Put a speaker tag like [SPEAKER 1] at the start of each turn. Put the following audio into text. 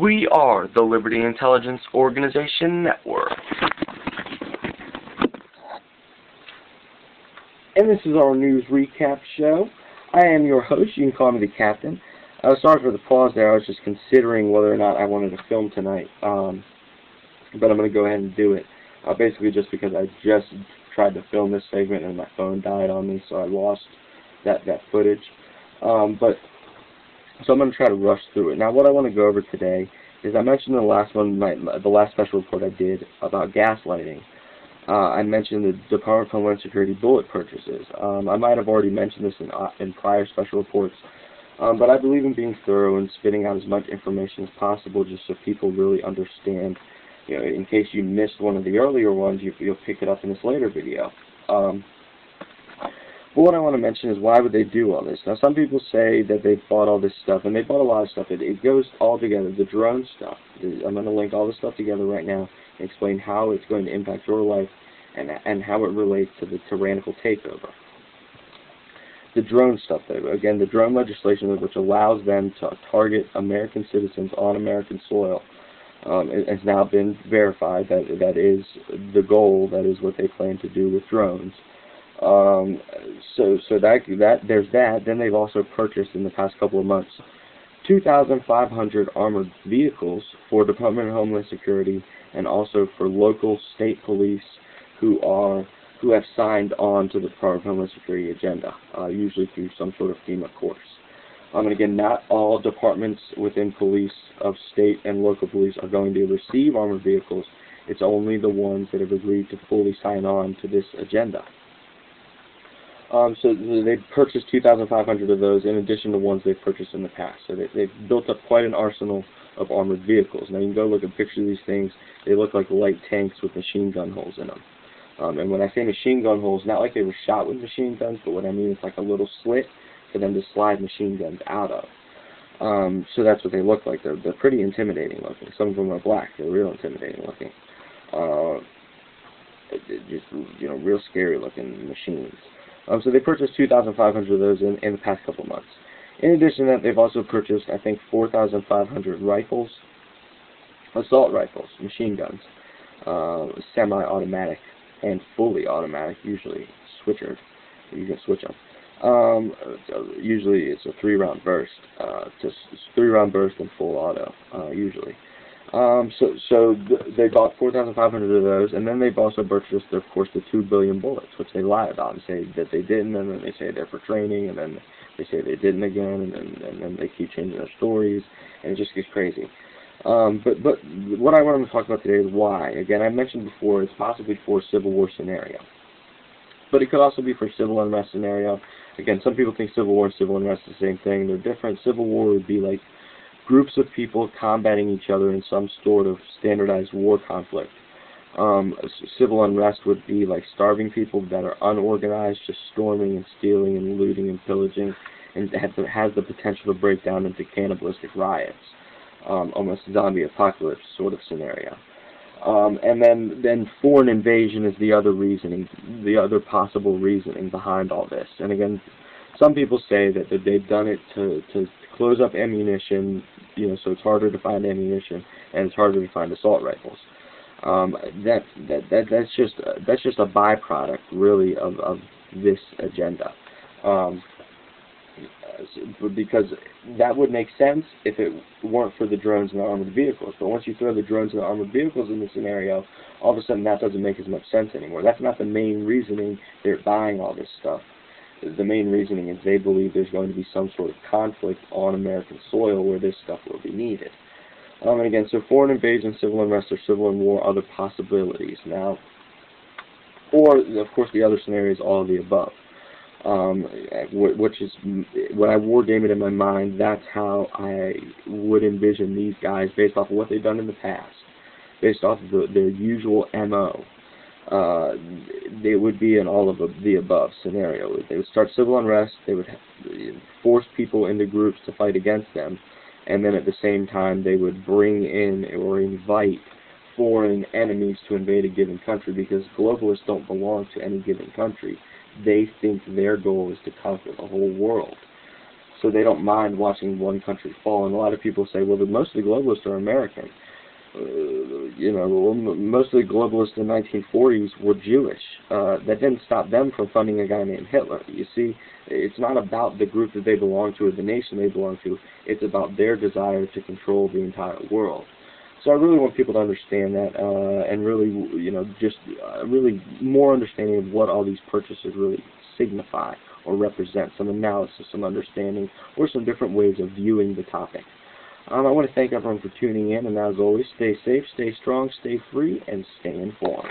[SPEAKER 1] We are the Liberty Intelligence Organization Network. And this is our news recap show. I am your host. You can call me the captain. Uh, sorry for the pause there. I was just considering whether or not I wanted to film tonight. Um, but I'm going to go ahead and do it. Uh, basically just because I just tried to film this segment and my phone died on me, so I lost that, that footage. Um, but so I'm going to try to rush through it. Now, what I want to go over today is I mentioned in the last one, my, the last special report I did about gaslighting. Uh, I mentioned the Department of Homeland Security bullet purchases. Um, I might have already mentioned this in, uh, in prior special reports, um, but I believe in being thorough and spitting out as much information as possible just so people really understand. You know, in case you missed one of the earlier ones, you, will pick it up in this later video. Um, but what I want to mention is why would they do all this? Now, some people say that they bought all this stuff, and they bought a lot of stuff. It, it goes all together. The drone stuff. I'm going to link all this stuff together right now and explain how it's going to impact your life and, and how it relates to the tyrannical takeover. The drone stuff, though, again, the drone legislation which allows them to target American citizens on American soil um, has now been verified that that is the goal. That is what they plan to do with drones. Um, so so that that there's that. Then they've also purchased in the past couple of months 2,500 armored vehicles for Department of Homeland Security and also for local state police who are who have signed on to the Department of Homeland Security agenda, uh, usually through some sort of FEMA course. Um, and again, not all departments within police of state and local police are going to receive armored vehicles. It's only the ones that have agreed to fully sign on to this agenda. Um, so they purchased 2,500 of those in addition to ones they've purchased in the past. So they, they've built up quite an arsenal of armored vehicles. Now you can go look at pictures of these things. They look like light tanks with machine gun holes in them. Um, and when I say machine gun holes, not like they were shot with machine guns, but what I mean is like a little slit for them to slide machine guns out of. Um, so that's what they look like. They're, they're pretty intimidating looking. Some of them are black. They're real intimidating looking. Uh, just, you know, real scary looking machines. Um, so they purchased 2,500 of those in, in the past couple months. In addition to that, they've also purchased, I think, 4,500 rifles, assault rifles, machine guns, uh, semi-automatic and fully automatic, usually switchered. You can switch them. Um, usually it's a three-round burst, uh, just three-round burst and full auto, uh, usually. Um, so so th they bought 4,500 of those, and then they've also purchased, of course, the 2 billion bullets, which they lie about and say that they didn't, and then they say they're for training, and then they say they didn't again, and then, and then they keep changing their stories, and it just gets crazy. Um, but but what I want to talk about today is why. Again, I mentioned before it's possibly for a civil war scenario, but it could also be for civil unrest scenario. Again, some people think civil war and civil unrest is the same thing. They're different. Civil war would be like groups of people combating each other in some sort of standardized war conflict. Um, civil unrest would be like starving people that are unorganized, just storming and stealing and looting and pillaging, and has the, has the potential to break down into cannibalistic riots, um, almost zombie apocalypse sort of scenario. Um, and then, then foreign invasion is the other reasoning, the other possible reasoning behind all this. And again, some people say that, they've done it to, to close up ammunition, you know, so it's harder to find ammunition and it's harder to find assault rifles. Um, that, that that that's just uh, that's just a byproduct, really, of of this agenda. Um, because that would make sense if it weren't for the drones and the armored vehicles. But once you throw the drones and the armored vehicles in the scenario, all of a sudden that doesn't make as much sense anymore. That's not the main reasoning they're buying all this stuff the main reasoning is they believe there's going to be some sort of conflict on American soil where this stuff will be needed. Um, and again, so foreign invasion, civil unrest, or civil war, other possibilities. Now, or of course the other scenario is all of the above, um, which is when I war game it in my mind. That's how I would envision these guys based off of what they've done in the past, based off of the, their usual MO uh, they would be in all of the above scenario. They would start civil unrest, they would force people into groups to fight against them, and then at the same time they would bring in or invite foreign enemies to invade a given country because globalists don't belong to any given country. They think their goal is to conquer the whole world. so they don't mind watching one country fall. And a lot of people say, well, the, most of the globalists are American. Uh, you know, most of the globalists in the 1940s were Jewish. Uh, that didn't stop them from funding a guy named Hitler. You see, it's not about the group that they belong to or the nation they belong to. It's about their desire to control the entire world. So I really want people to understand that, uh, and really, you know, just uh, really more understanding of what all these purchases really signify or represent, some analysis, some understanding, or some different ways of viewing the topic. Um, I want to thank everyone for tuning in, and as always, stay safe, stay strong, stay free, and stay informed.